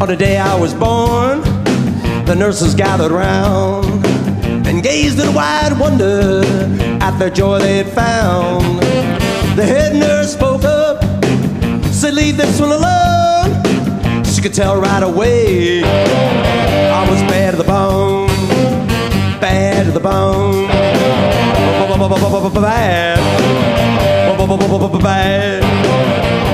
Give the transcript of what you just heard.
On the day I was born, the nurses gathered round and gazed in wide wonder at the joy they'd found. The head nurse spoke up, said, Leave this one alone. She could tell right away I was bad to the bone, bad to the bone, bad, bad.